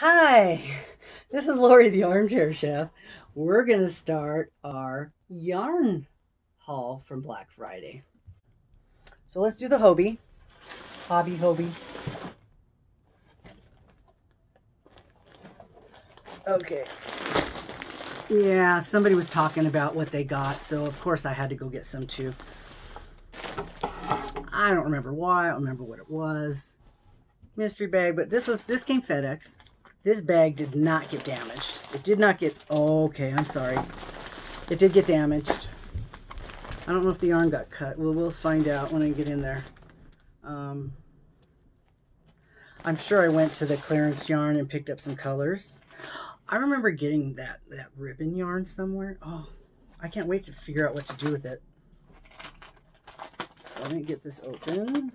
Hi, this is Lori the Armchair Chef. We're going to start our yarn haul from Black Friday. So let's do the Hobbii. Hobby Hobbii. Okay. Yeah, somebody was talking about what they got, so of course I had to go get some too. I don't remember why, I don't remember what it was. Mystery bag, but this was this came FedEx. This bag did not get damaged. It did not get, okay, I'm sorry. It did get damaged. I don't know if the yarn got cut. Well, we'll find out when I get in there. Um, I'm sure I went to the clearance yarn and picked up some colors. I remember getting that, that ribbon yarn somewhere. Oh, I can't wait to figure out what to do with it. So let me get this open.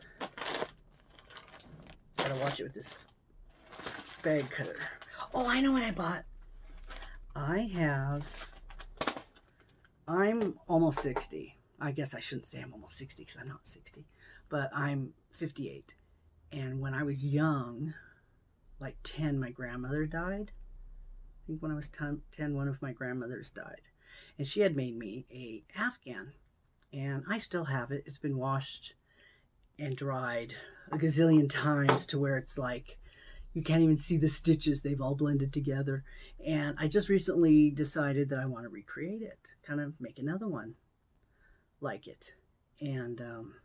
Gotta watch it with this bag cutter. Oh, I know what I bought. I have, I'm almost 60. I guess I shouldn't say I'm almost 60 because I'm not 60, but I'm 58. And when I was young, like 10, my grandmother died. I think when I was 10, 10 one of my grandmothers died. And she had made me a Afghan. And I still have it. It's been washed and dried a gazillion times to where it's like you can't even see the stitches. They've all blended together. And I just recently decided that I want to recreate it, kind of make another one like it. And um,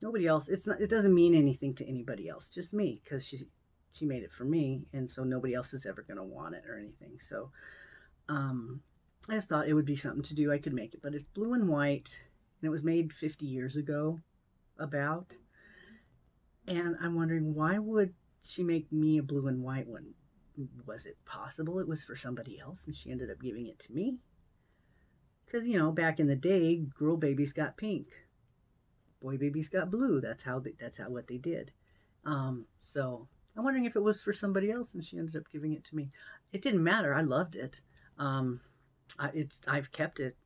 nobody else, it's not, it doesn't mean anything to anybody else, just me, because she, she made it for me. And so nobody else is ever going to want it or anything. So um, I just thought it would be something to do. I could make it, but it's blue and white and it was made 50 years ago about. And I'm wondering why would she make me a blue and white one? Was it possible it was for somebody else and she ended up giving it to me? Because, you know, back in the day, girl babies got pink. Boy babies got blue. That's how they, that's how what they did. Um, so I'm wondering if it was for somebody else and she ended up giving it to me. It didn't matter. I loved it. Um, I, it's I've kept it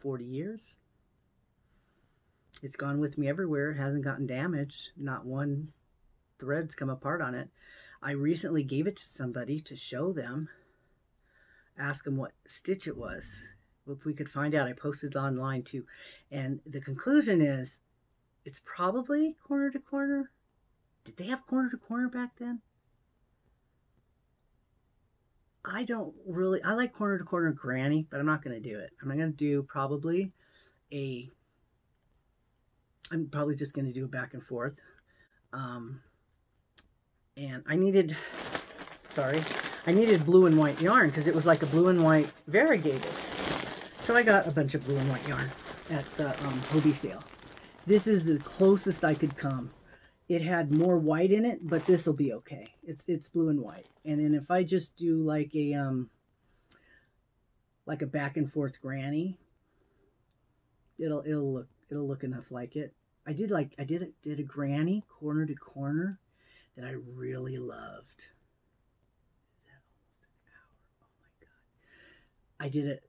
40 years. It's gone with me everywhere. It hasn't gotten damaged. Not one thread's come apart on it. I recently gave it to somebody to show them, ask them what stitch it was. If we could find out, I posted online too. And the conclusion is it's probably corner to corner. Did they have corner to corner back then? I don't really, I like corner to corner granny, but I'm not going to do it. I'm going to do probably a, I'm probably just going to do a back and forth. Um, and I needed, sorry, I needed blue and white yarn because it was like a blue and white variegated. So I got a bunch of blue and white yarn at the um, Hobbii sale. This is the closest I could come. It had more white in it, but this will be okay. It's it's blue and white. And then if I just do like a um like a back and forth granny, it'll it'll look it'll look enough like it. I did like I did did a granny corner to corner that I really loved. I did it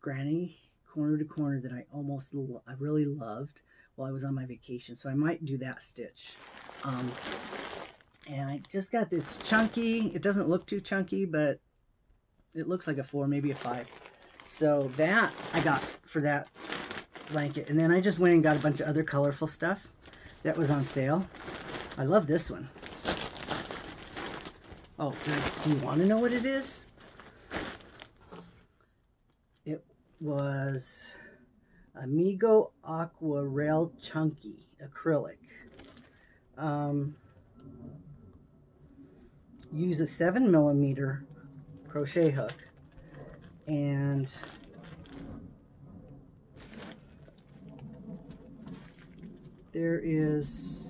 granny corner to corner that I almost I really loved while I was on my vacation. So I might do that stitch. Um, and I just got this chunky. It doesn't look too chunky, but it looks like a four, maybe a five. So that I got for that blanket. And then I just went and got a bunch of other colorful stuff that was on sale. I love this one. Oh, do you want to know what it is? It was Amigo Aquarelle Chunky Acrylic. Um, use a 7 millimeter crochet hook and there is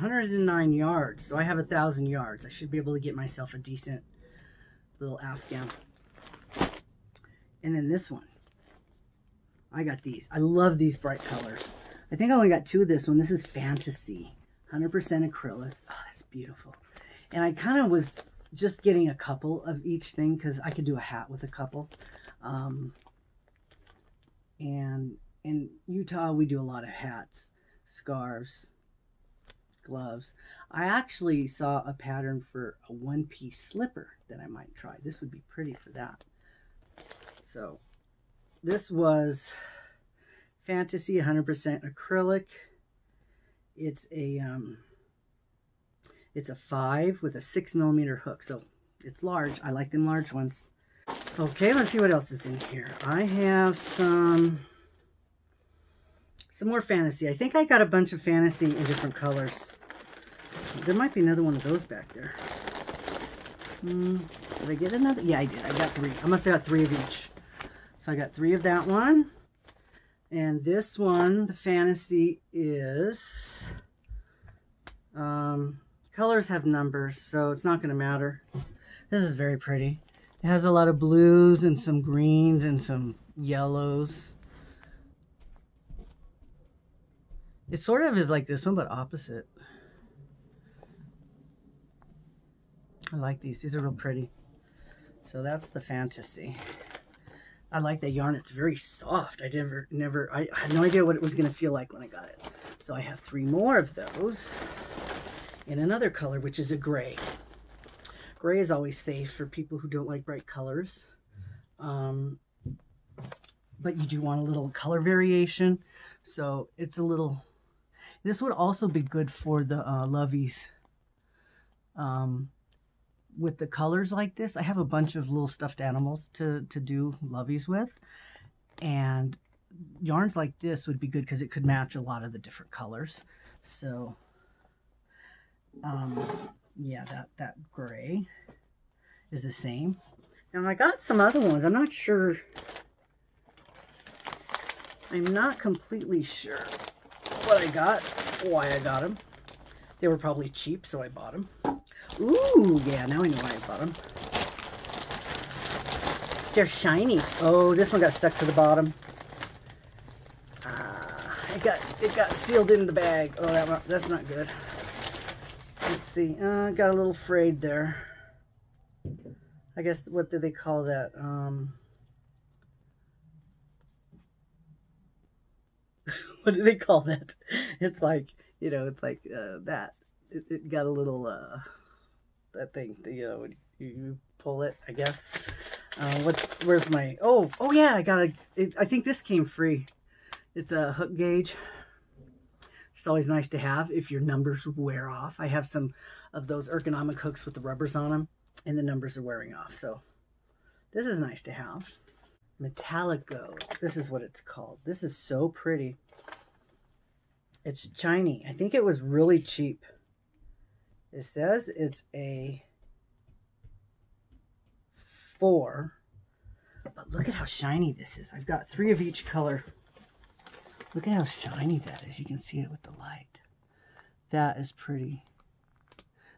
109 yards so I have a thousand yards I should be able to get myself a decent little Afghan and then this one I got these. I love these bright colors. I think I only got two of this one. This is Fantasy. 100% acrylic. Oh, that's beautiful. And I kind of was just getting a couple of each thing because I could do a hat with a couple. Um, and in Utah, we do a lot of hats, scarves, gloves. I actually saw a pattern for a one-piece slipper that I might try. This would be pretty for that. So this was Fantasy 100% acrylic. It's a um, it's a five with a six millimeter hook, so it's large. I like them large ones. Okay, let's see what else is in here. I have some some more fantasy. I think I got a bunch of fantasy in different colors. There might be another one of those back there. Hmm, did I get another? Yeah, I did. I got three. I must have got three of each. So I got three of that one. And this one, the fantasy is... Um, colors have numbers, so it's not going to matter. This is very pretty. It has a lot of blues and some greens and some yellows. It sort of is like this one, but opposite. I like these. These are real pretty. So that's the fantasy. I like that yarn. It's very soft. I never, never, I, had no idea what it was going to feel like when I got it. So I have three more of those in another color, which is a gray. Gray is always safe for people who don't like bright colors. Um, but you do want a little color variation. So it's a little this would also be good for the uh, loveys. Um, with the colors like this, I have a bunch of little stuffed animals to, to do loveys with. And yarns like this would be good because it could match a lot of the different colors. So, um, yeah, that, that gray is the same. And I got some other ones. I'm not sure. I'm not completely sure what I got, why I got them. They were probably cheap, so I bought them. Ooh, yeah, now I know why I bought them. They're shiny. Oh, this one got stuck to the bottom. Ah, it got it got sealed in the bag. Oh, that, that's not good. Let's see. Uh, got a little frayed there. I guess what do they call that? Um, what do they call that? It's like, you know, it's like uh, that. It, it, got a little, uh, that thing, you know, you, you pull it, I guess. Uh, what's, where's my, oh, oh yeah, I got a, it, I think this came free. It's a hook gauge. It's always nice to have if your numbers wear off. I have some of those ergonomic hooks with the rubbers on them and the numbers are wearing off. So this is nice to have. Metallico. This is what it's called. This is so pretty. It's shiny. I think it was really cheap. It says it's a four. But look at how shiny this is. I've got three of each color. Look at how shiny that is. You can see it with the light. That is pretty.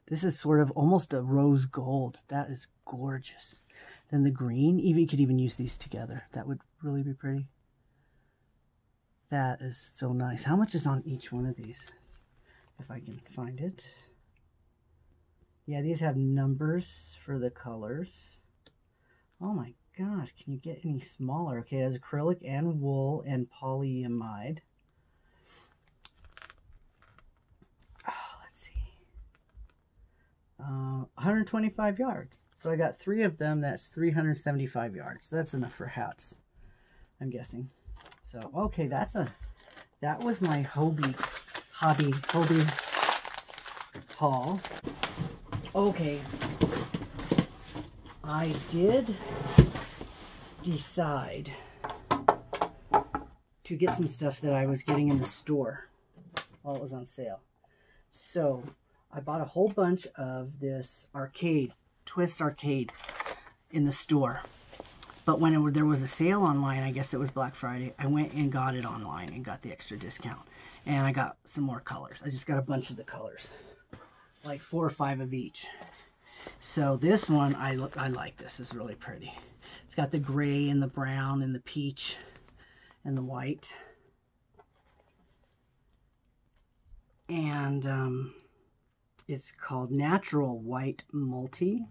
This is sort of almost a rose gold. That is gorgeous. Then the green, even you could even use these together. That would really be pretty. That is so nice. How much is on each one of these? If I can find it. Yeah, these have numbers for the colors. Oh my gosh, can you get any smaller? Okay, it has acrylic and wool and polyamide. Oh, let's see. Uh, 125 yards. So I got three of them. That's 375 yards. That's enough for hats, I'm guessing. So, okay, that's a, that was my hobby, hobby, hobby haul. Okay. I did decide to get some stuff that I was getting in the store while it was on sale. So I bought a whole bunch of this arcade, Twist Arcade in the store. But when it, there was a sale online, I guess it was Black Friday, I went and got it online and got the extra discount. And I got some more colors. I just got a bunch of the colors. Like four or five of each. So this one, I, I like this. It's really pretty. It's got the gray and the brown and the peach and the white. And um, it's called Natural White Multi.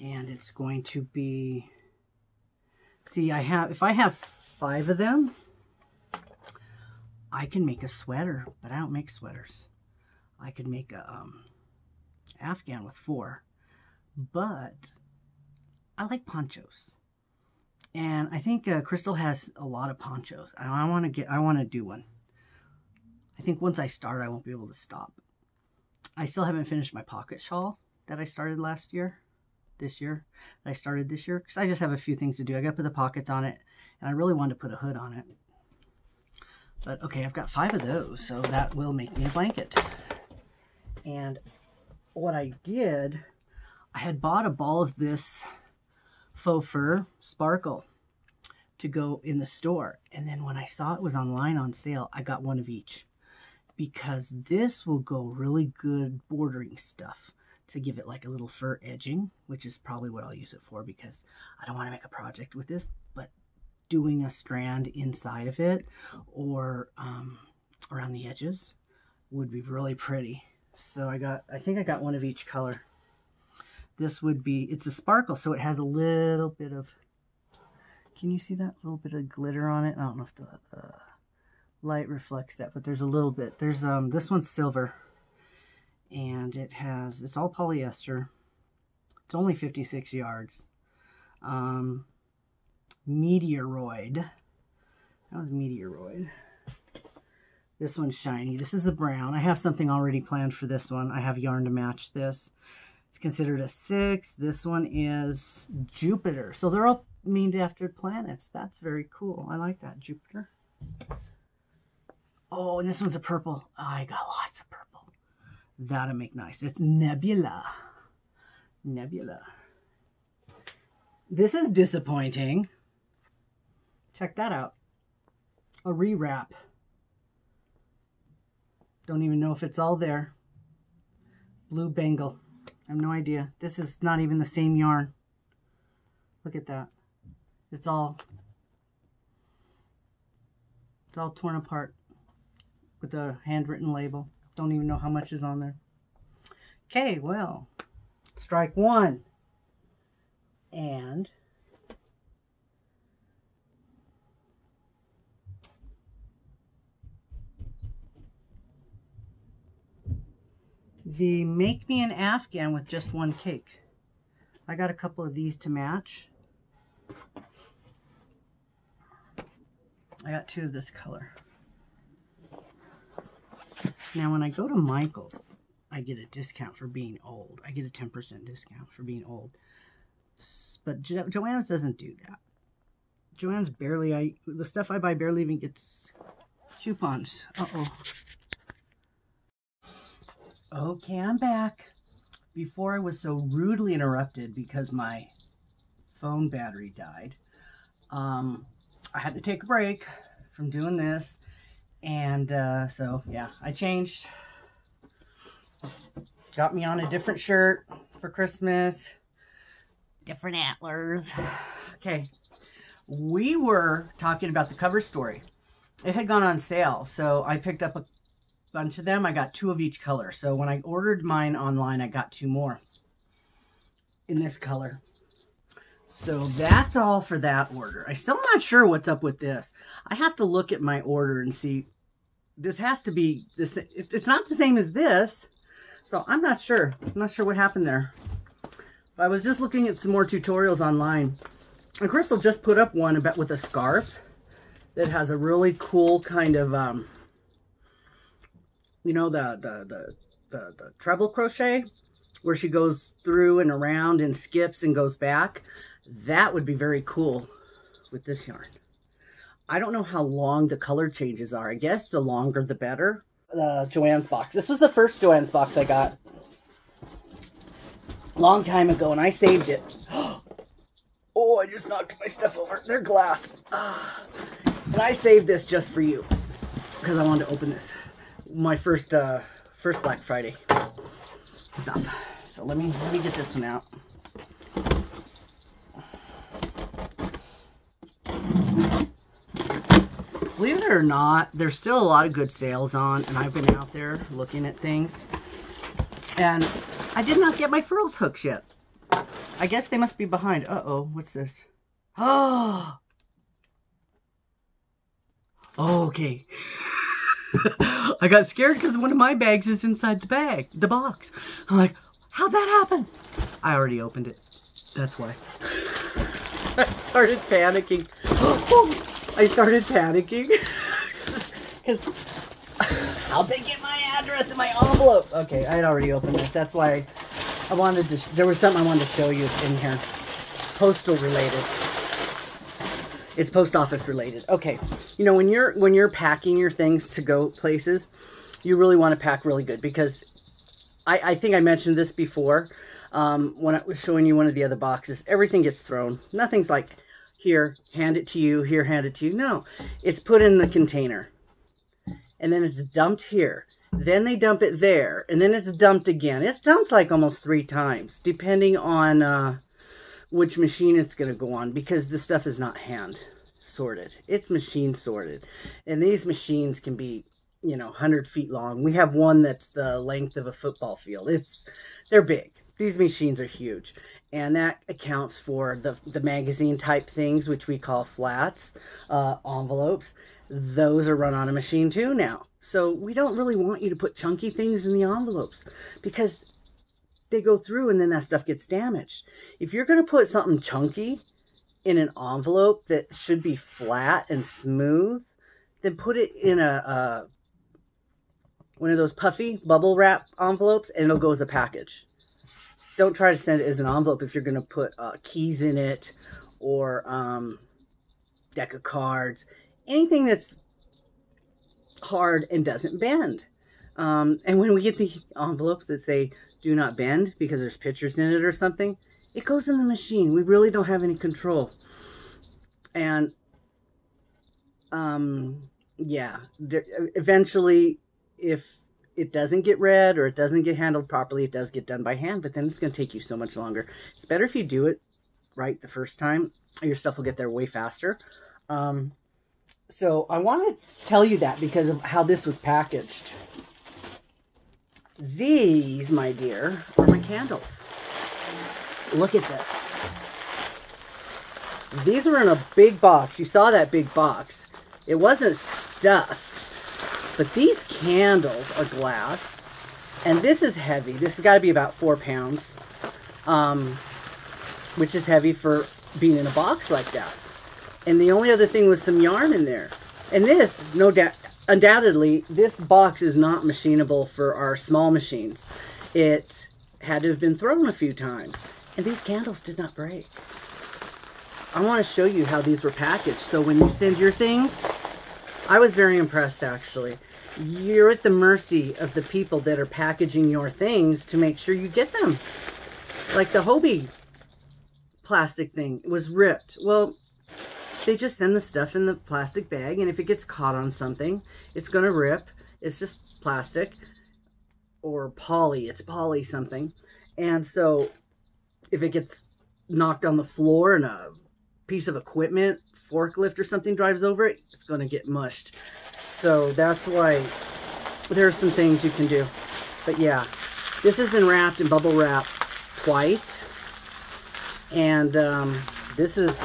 And it's going to be, see, I have, if I have five of them, I can make a sweater, but I don't make sweaters. I could make a um, Afghan with four, but I like ponchos. And I think uh, Crystal has a lot of ponchos. I, I want to get, I want to do one. I think once I start, I won't be able to stop. I still haven't finished my pocket shawl that I started last year, this year, that I started this year, because I just have a few things to do. I got to put the pockets on it, and I really wanted to put a hood on it. But okay, I've got five of those, so that will make me a blanket. And what I did, I had bought a ball of this faux fur sparkle to go in the store. And then when I saw it was online on sale, I got one of each because this will go really good bordering stuff to give it like a little fur edging, which is probably what I'll use it for because I don't want to make a project with this, but doing a strand inside of it or um, around the edges would be really pretty. So I got, I think I got one of each color. This would be, it's a sparkle, so it has a little bit of, can you see that little bit of glitter on it? I don't know if the, the light reflects that, but there's a little bit. There's, um, this one's silver and it has, it's all polyester. It's only 56 yards. Um, Meteoroid. That was Meteoroid. This one's shiny. This is a brown. I have something already planned for this one. I have yarn to match this. It's considered a six. This one is Jupiter. So they're all named after planets. That's very cool. I like that, Jupiter. Oh, and this one's a purple. Oh, I got lots of purple. That'll make nice. It's Nebula. Nebula. This is disappointing. Check that out. A rewrap. Don't even know if it's all there. Blue Bengal. I have no idea. This is not even the same yarn. Look at that. It's all it's all torn apart with a handwritten label. Don't even know how much is on there. Okay, well, strike one. And the Make Me an Afghan with just one cake. I got a couple of these to match. I got two of this color. Now when I go to Michael's, I get a discount for being old. I get a 10% discount for being old. But jo doesn't do that. Joann's barely, I the stuff I buy barely even gets coupons. Uh-oh. Okay, I'm back. Before I was so rudely interrupted because my phone battery died, um, I had to take a break from doing this. And uh, so, yeah, I changed. Got me on a different shirt for Christmas. Different antlers. Okay. We were talking about the cover story. It had gone on sale, so I picked up a bunch of them. I got two of each color. So when I ordered mine online, I got two more in this color. So that's all for that order. I'm still not sure what's up with this. I have to look at my order and see. This has to be this. It's not the same as this. So I'm not sure. I'm not sure what happened there. But I was just looking at some more tutorials online. And Crystal just put up one about with a scarf that has a really cool kind of um, you know, the, the, the, the, the treble crochet where she goes through and around and skips and goes back. That would be very cool with this yarn. I don't know how long the color changes are. I guess the longer the better. Uh, Joann's box. This was the first Joann's box I got. Long time ago, and I saved it. Oh, I just knocked my stuff over. They're glass. Ah. And I saved this just for you. Because I wanted to open this my first uh, first Black Friday stuff. So let me let me get this one out. Believe it or not, there's still a lot of good sales on, and I've been out there looking at things. And I did not get my furls hooks yet. I guess they must be behind. Uh-oh, what's this? Oh! Okay. I got scared because one of my bags is inside the bag, the box. I'm like, how'd that happen? I already opened it. That's why. I started panicking. Oh, I started panicking. Because how'd they get my address in my envelope? Okay, I had already opened this. That's why I wanted to, there was something I wanted to show you in here. Postal related. It's post office related. Okay, you know when you're when you're packing your things to go places, you really want to pack really good because I, I think I mentioned this before um, when I was showing you one of the other boxes. Everything gets thrown. Nothing's like here, hand it to you. Here, hand it to you. No, it's put in the container, and then it's dumped here. Then they dump it there, and then it's dumped again. It's dumped like almost three times, depending on. Uh, which machine it's going to go on because the stuff is not hand sorted. It's machine sorted. And these machines can be, you know, 100 feet long. We have one that's the length of a football field. It's they're big. These machines are huge. And that accounts for the, the magazine type things, which we call flats, uh, envelopes. Those are run on a machine too now. So we don't really want you to put chunky things in the envelopes because they go through and then that stuff gets damaged. If you're going to put something chunky in an envelope that should be flat and smooth, then put it in a, one of those puffy bubble wrap envelopes and it'll go as a package. Don't try to send it as an envelope if you're going to put uh, keys in it or um, deck of cards. Anything that's hard and doesn't bend. Um, and when we get the envelopes that say do not bend because there's pictures in it or something, it goes in the machine. We really don't have any control. And, um, yeah, there, eventually, if it doesn't get read or it doesn't get handled properly, it does get done by hand, but then it's going to take you so much longer. It's better if you do it right the first time. Your stuff will get there way faster. Um, so I want to tell you that because of how this was packaged. These, my dear, are my candles. Look at this. These were in a big box. You saw that big box. It wasn't stuffed. But these candles are glass. And this is heavy. This has got to be about four pounds. Um, which is heavy for being in a box like that. And the only other thing was some yarn in there. And this, no doubt, undoubtedly, this box is not machinable for our small machines. It had to have been thrown a few times. And these candles did not break. I want to show you how these were packaged. So when you send your things, I was very impressed actually. You're at the mercy of the people that are packaging your things to make sure you get them. Like the Hobbii plastic thing was ripped. Well, they just send the stuff in the plastic bag and if it gets caught on something it's going to rip it's just plastic or poly it's poly something and so if it gets knocked on the floor and a piece of equipment forklift or something drives over it it's going to get mushed. So that's why there are some things you can do. But yeah this has been wrapped in bubble wrap twice. And um, this is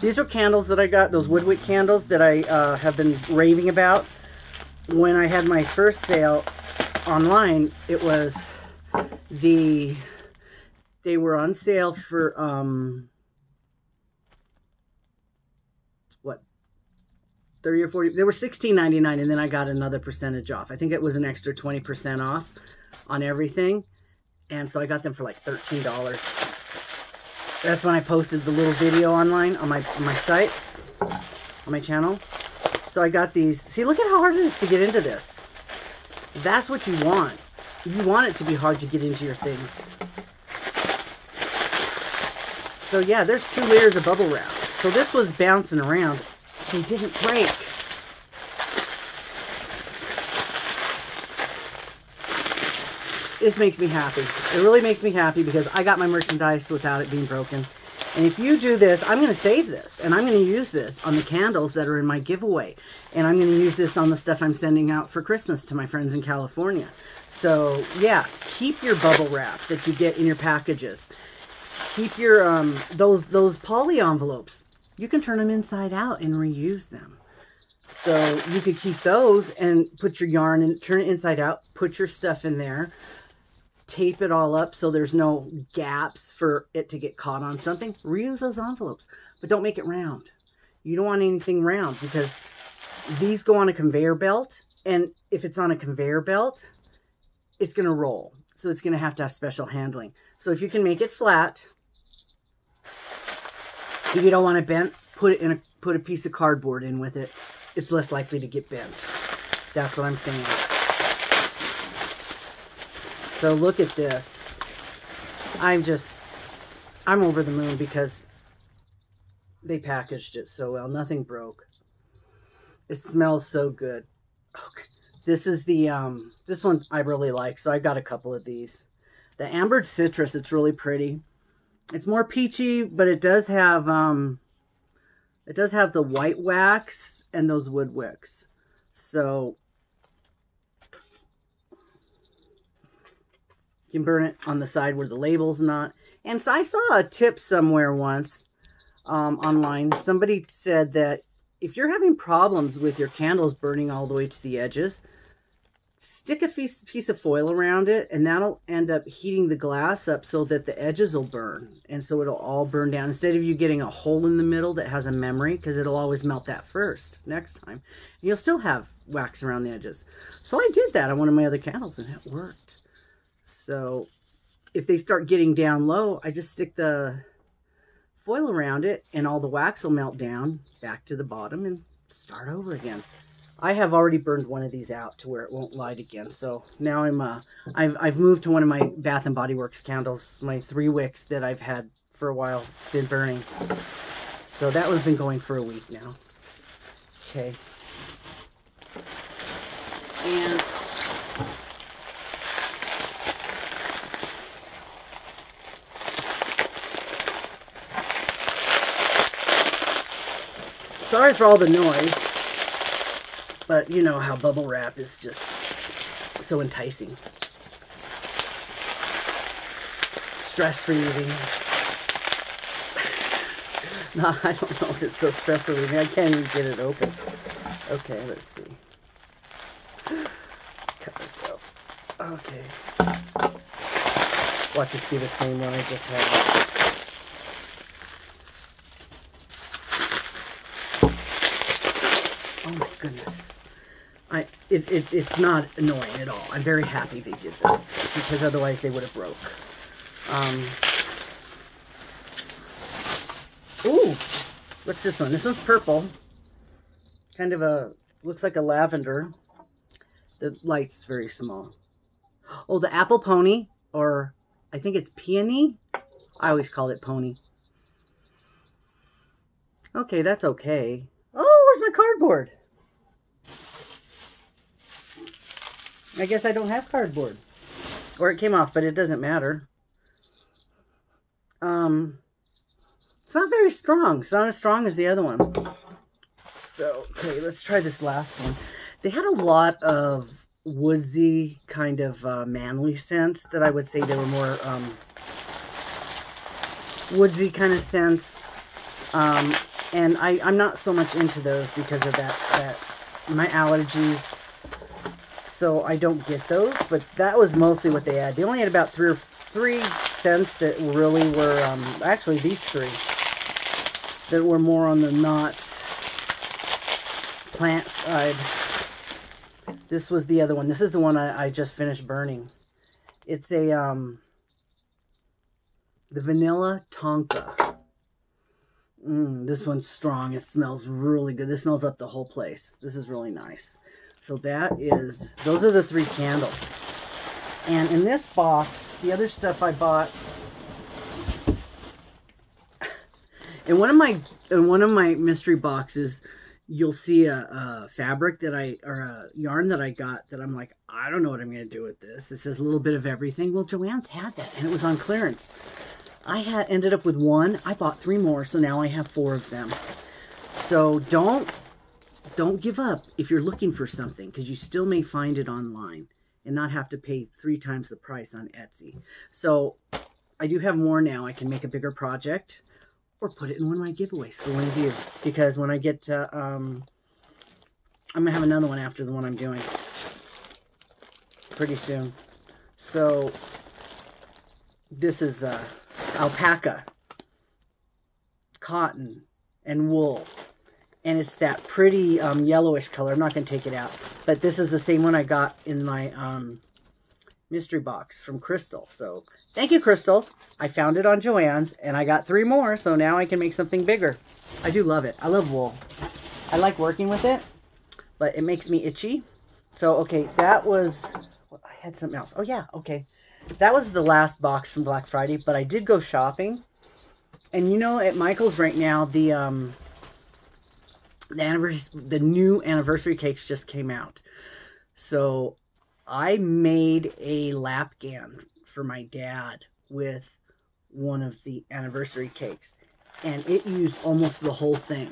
these are candles that I got, those Woodwick candles that I uh, have been raving about. When I had my first sale online, it was the, they were on sale for, um, what, 30 or 40, they were $16.99 and then I got another percentage off. I think it was an extra 20% off on everything. And so I got them for like $13. That's when I posted the little video online on my on my site, on my channel. So I got these. See, look at how hard it is to get into this. That's what you want. You want it to be hard to get into your things. So yeah, there's two layers of bubble wrap. So this was bouncing around. They didn't break. this makes me happy. It really makes me happy because I got my merchandise without it being broken. And if you do this, I'm going to save this and I'm going to use this on the candles that are in my giveaway. And I'm going to use this on the stuff I'm sending out for Christmas to my friends in California. So yeah, keep your bubble wrap that you get in your packages. Keep your, um, those, those poly envelopes. You can turn them inside out and reuse them. So you could keep those and put your yarn and turn it inside out, put your stuff in there, tape it all up so there's no gaps for it to get caught on something. Reuse those envelopes, but don't make it round. You don't want anything round because these go on a conveyor belt. And if it's on a conveyor belt, it's going to roll. So it's going to have to have special handling. So if you can make it flat, if you don't want it bent, put it in a put a piece of cardboard in with it. It's less likely to get bent. That's what I'm saying. So look at this. I'm just I'm over the moon because they packaged it so well. Nothing broke. It smells so good. Okay. This is the, um, this one I really like. So I got a couple of these. The ambered citrus, it's really pretty. It's more peachy, but it does have, um, it does have the white wax and those wood wicks. So you can burn it on the side where the label's not. And so I saw a tip somewhere once um, online. Somebody said that if you're having problems with your candles burning all the way to the edges, stick a piece, of foil around it and that'll end up heating the glass up so that the edges will burn. And so it'll all burn down instead of you getting a hole in the middle that has a memory because it'll always melt that first next time. And you'll still have wax around the edges. So I did that on one of my other candles and it worked. So if they start getting down low, I just stick the foil around it and all the wax will melt down back to the bottom and start over again. I have already burned one of these out to where it won't light again. So now I'm, uh, I've, I've moved to one of my Bath and Body Works candles, my three wicks that I've had for a while, been burning. So that one's been going for a week now. Okay. And sorry for all the noise, but you know how bubble wrap is just so enticing. Stress relieving. no, I don't know if it's so stress relieving. I can't even get it open. Okay, let's see. Cut this out. Okay. Watch this be the same one I just had. goodness. I it, it, it's not annoying at all. I'm very happy they did this because otherwise they would have broke. Um, ooh, what's this one? This one's purple. Kind of a, looks like a lavender. The light's very small. Oh, the apple pony, or I think it's peony. I always called it pony. Okay, that's okay. Oh, where's my cardboard? I guess I don't have cardboard. Or it came off, but it doesn't matter. Um, it's not very strong. It's not as strong as the other one. So, okay, let's try this last one. They had a lot of woodsy kind of uh, manly scents that I would say they were more um, woodsy kind of scents. Um, and I, I'm not so much into those because of that, that my allergies so I don't get those. But that was mostly what they had. They only had about three or three scents that really were, um, actually these three, that were more on the not plant side. This was the other one. This is the one I, I just finished burning. It's a, um, the Vanilla Tonka. Mm, this one's strong. It smells really good. This smells up the whole place. This is really nice. So that is, those are the three candles. And in this box, the other stuff I bought, in one of my, in one of my mystery boxes, you'll see a, a, fabric that I, or a yarn that I got that I'm like, I don't know what I'm going to do with this. It says a little bit of everything. Well, Joann's had that and it was on clearance. I had ended up with one. I bought three more, so now I have four of them. So don't don't give up if you're looking for something because you still may find it online and not have to pay three times the price on Etsy. So I do have more now. I can make a bigger project or put it in one of my giveaways for one of you because when I get to um, I'm going to have another one after the one I'm doing. Pretty soon. So, this is uh, alpaca, cotton, and wool. And it's that pretty um, yellowish color. I'm not going to take it out. But this is the same one I got in my um, mystery box from Crystal. So thank you, Crystal. I found it on Joann's and I got three more. So now I can make something bigger. I do love it. I love wool. I like working with it, but it makes me itchy. So, okay, that was, well, I had something else. Oh yeah, okay. That was the last box from Black Friday, but I did go shopping. And you know, at Michael's right now, the, um, the anniversary, the new anniversary cakes just came out. So I made a lapghan for my dad with one of the anniversary cakes and it used almost the whole thing.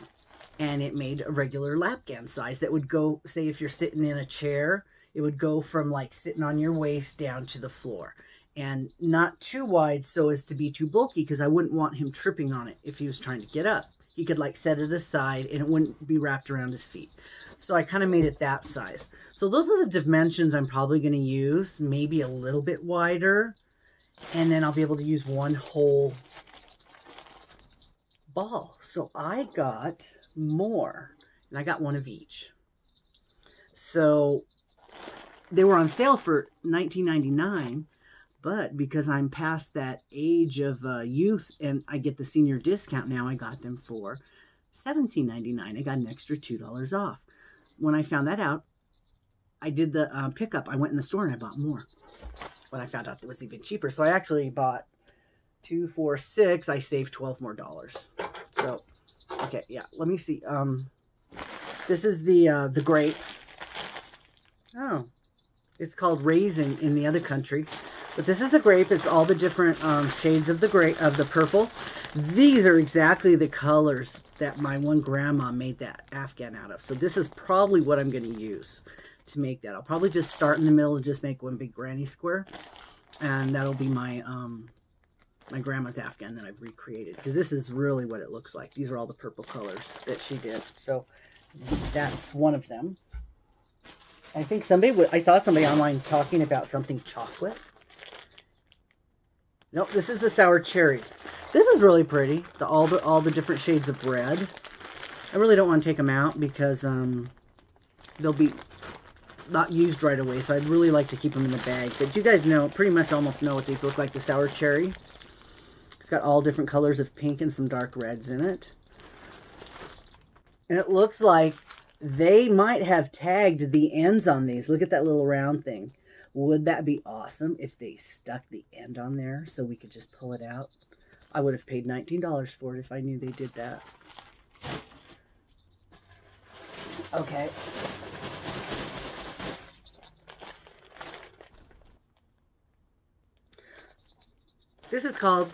And it made a regular lapghan size that would go say if you're sitting in a chair it would go from like sitting on your waist down to the floor. And not too wide so as to be too bulky because I wouldn't want him tripping on it if he was trying to get up he could like set it aside and it wouldn't be wrapped around his feet. So I kind of made it that size. So those are the dimensions I'm probably going to use, maybe a little bit wider. And then I'll be able to use one whole ball. So I got more and I got one of each. So they were on sale for 19.99 but because I'm past that age of uh, youth and I get the senior discount now, I got them for $17.99. I got an extra $2 off. When I found that out, I did the uh, pickup. I went in the store and I bought more. When I found out it was even cheaper. So I actually bought two, four, six. I saved 12 more dollars. So, okay, yeah. Let me see. Um, This is the uh, the grape. Oh, it's called raisin in the other country. But this is the grape. It's all the different um, shades of the grape of the purple. These are exactly the colors that my one grandma made that Afghan out of. So this is probably what I'm going to use to make that. I'll probably just start in the middle and just make one big granny square. And that'll be my um, my grandma's Afghan that I've recreated. Because this is really what it looks like. These are all the purple colors that she did. So that's one of them. I think somebody, I saw somebody online talking about something chocolate. Nope, this is the sour cherry. This is really pretty. The all the all the different shades of red. I really don't want to take them out because um, they'll be not used right away. So I'd really like to keep them in the bag. But you guys know, pretty much almost know what these look like. The sour cherry. It's got all different colors of pink and some dark reds in it. And it looks like they might have tagged the ends on these. Look at that little round thing. Would that be awesome if they stuck the end on there so we could just pull it out? I would have paid $19 for it if I knew they did that. Okay. This is called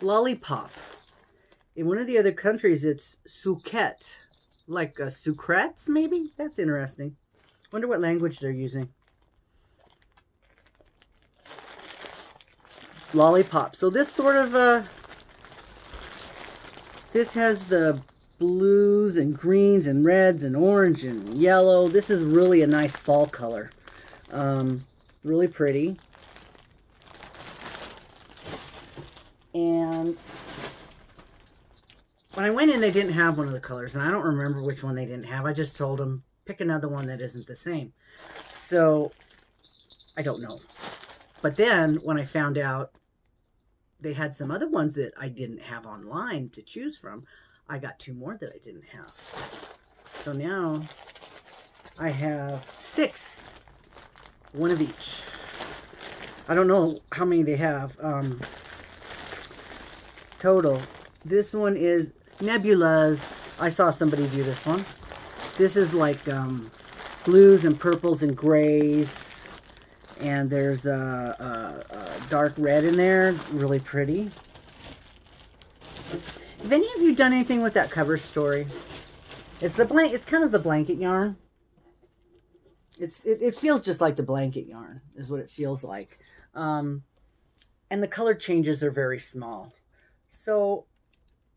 Lollipop. In one of the other countries, it's Souquette. Like a sucrets, maybe? That's interesting. Wonder what language they're using. Lollipop. So this sort of, uh, this has the blues and greens and reds and orange and yellow. This is really a nice fall color. Um, really pretty. And when I went in, they didn't have one of the colors. And I don't remember which one they didn't have. I just told them, pick another one that isn't the same. So I don't know. But then when I found out they had some other ones that I didn't have online to choose from, I got two more that I didn't have. So now I have six, one of each. I don't know how many they have um, total. This one is Nebula's. I saw somebody do this one. This is like um, blues and purples and grays. And there's a, a, a dark red in there. Really pretty. Have any of you done anything with that cover story? It's the blank. It's kind of the blanket yarn. It's it, it feels just like the blanket yarn is what it feels like. Um, and the color changes are very small. So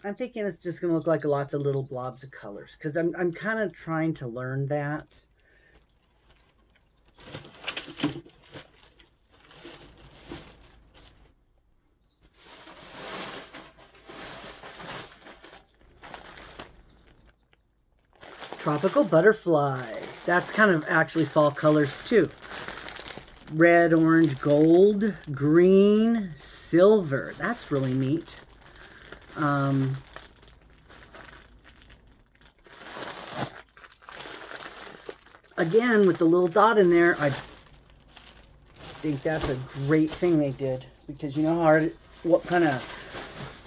I'm thinking it's just going to look like lots of little blobs of colors because I'm, I'm kind of trying to learn that. Tropical Butterfly. That's kind of actually fall colors too. Red, orange, gold, green, silver. That's really neat. Um, again, with the little dot in there, I think that's a great thing they did. Because you know how hard, what kind of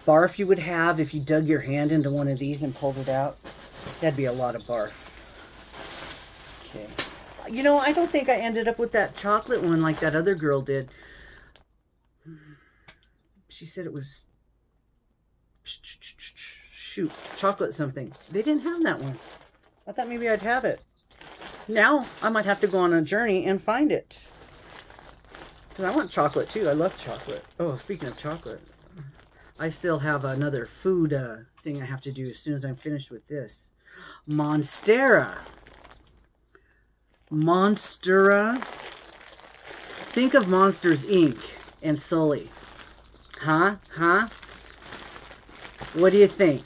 barf you would have if you dug your hand into one of these and pulled it out? That'd be a lot of barf. Okay. You know, I don't think I ended up with that chocolate one like that other girl did. She said it was shoot, chocolate something. They didn't have that one. I thought maybe I'd have it. Now I might have to go on a journey and find it. Because I want chocolate too. I love chocolate. Oh, speaking of chocolate, I still have another food uh, thing I have to do as soon as I'm finished with this. Monstera. Monstera. Think of Monsters, Inc. and Sully. Huh? Huh? What do you think?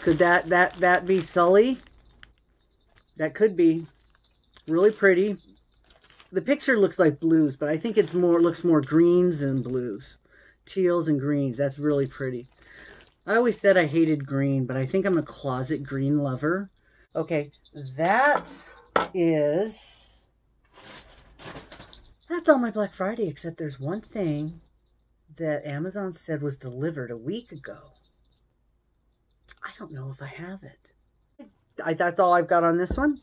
Could that, that, that be Sully? That could be. Really pretty. The picture looks like blues, but I think it's more looks more greens than blues. Teals and greens. That's really pretty. I always said I hated green, but I think I'm a closet green lover. Okay, that is... That's all my Black Friday, except there's one thing that Amazon said was delivered a week ago. Don't know if I have it. I, that's all I've got on this one.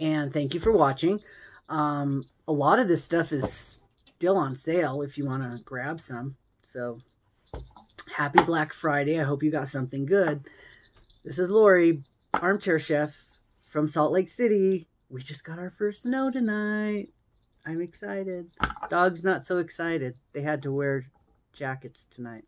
And thank you for watching. Um, a lot of this stuff is still on sale if you want to grab some. So happy Black Friday. I hope you got something good. This is Lori, armchair chef from Salt Lake City. We just got our first snow tonight. I'm excited. Dog's not so excited. They had to wear jackets tonight.